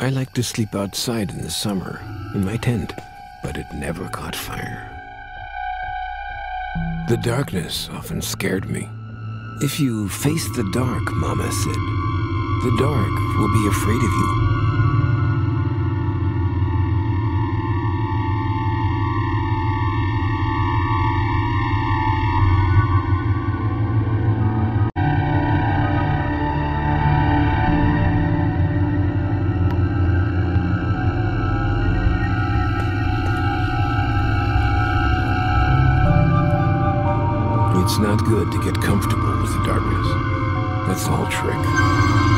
I like to sleep outside in the summer, in my tent, but it never caught fire. The darkness often scared me. If you face the dark, Mama said, the dark will be afraid of you. Good to get comfortable with the darkness. That's the whole trick.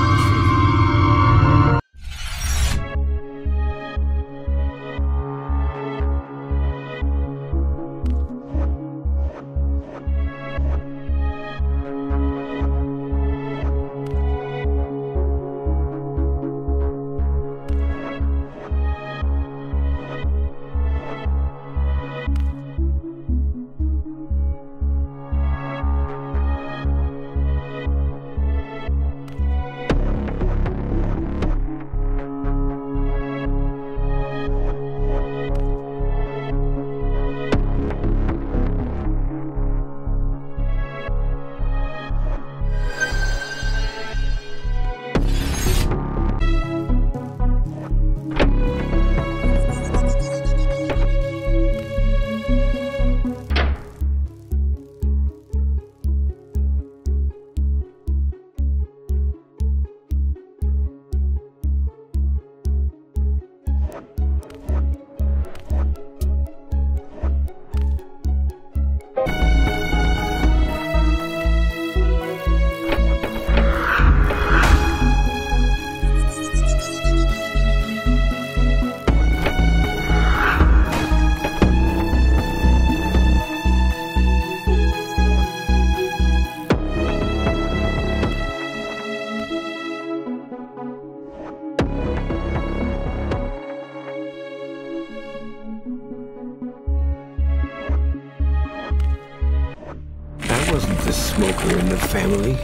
Smoker in the family.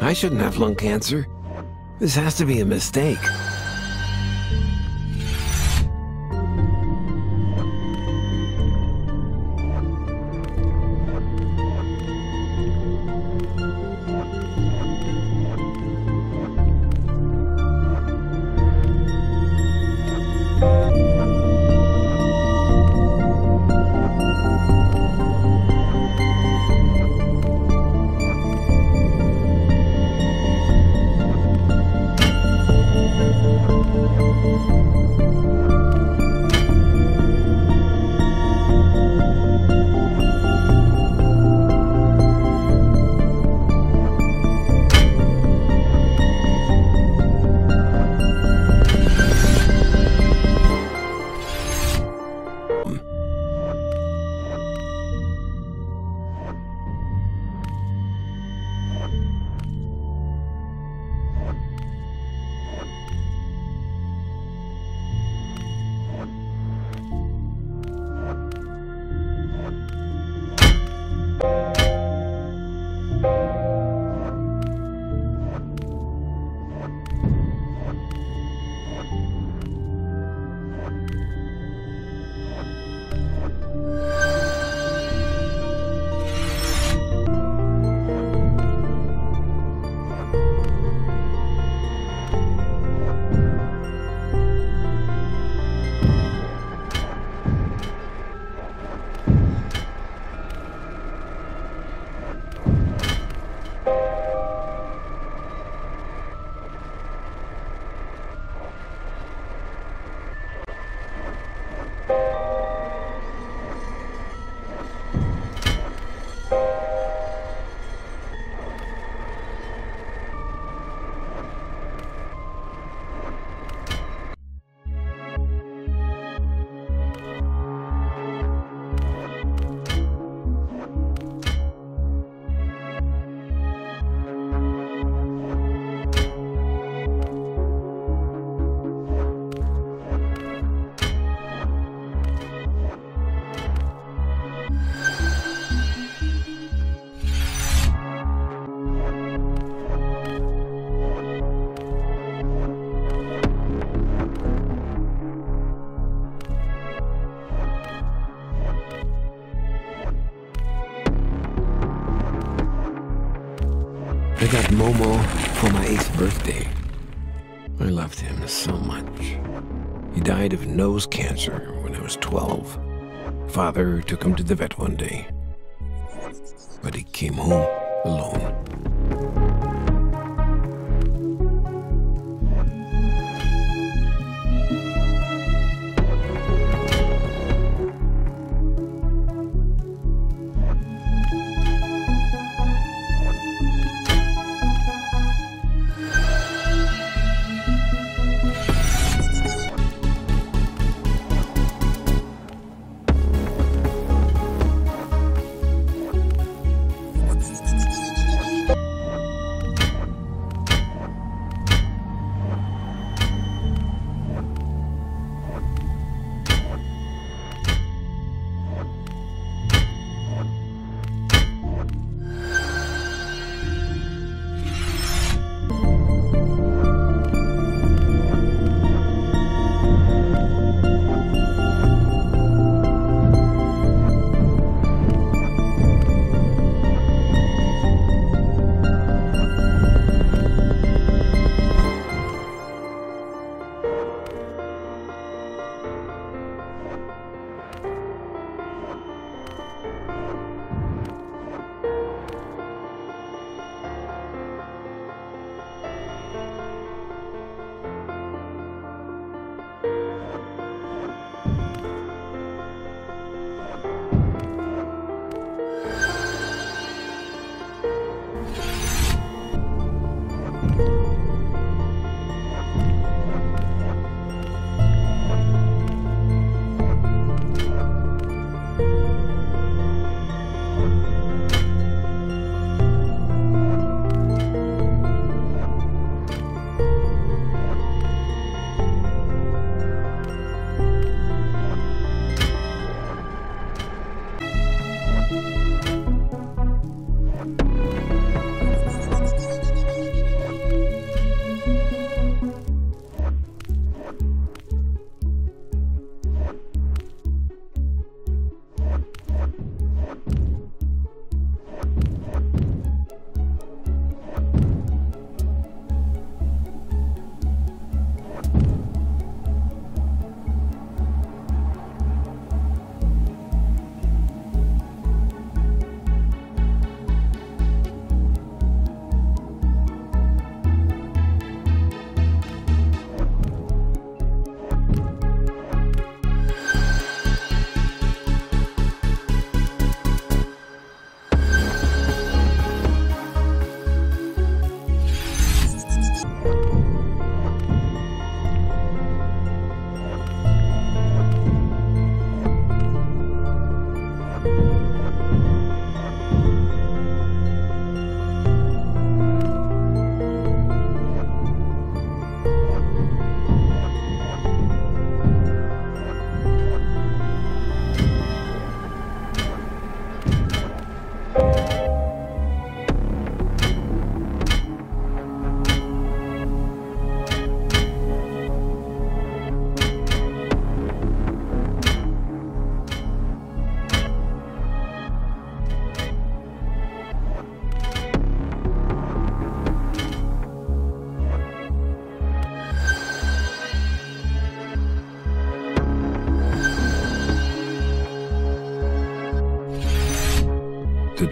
I shouldn't have lung cancer. This has to be a mistake. I got Momo for my eighth birthday. I loved him so much. He died of nose cancer when I was 12. Father took him to the vet one day, but he came home alone.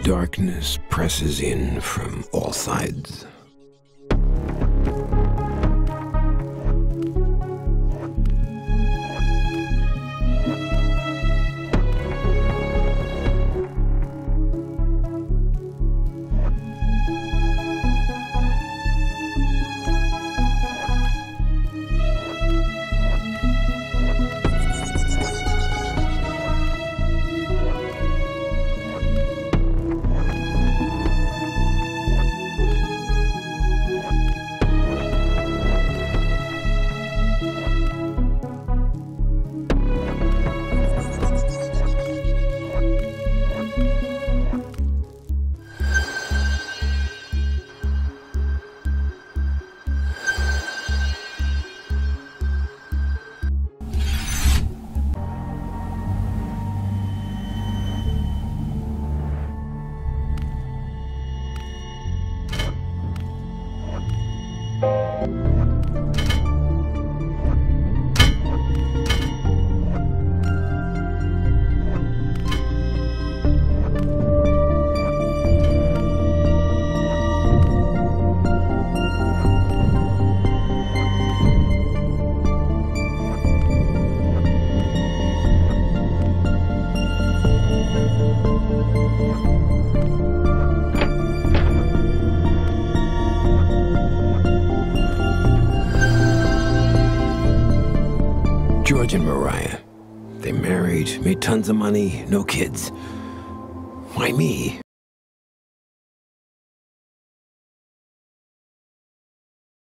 Darkness presses in from all sides. And Mariah. They married, made tons of money, no kids. Why me?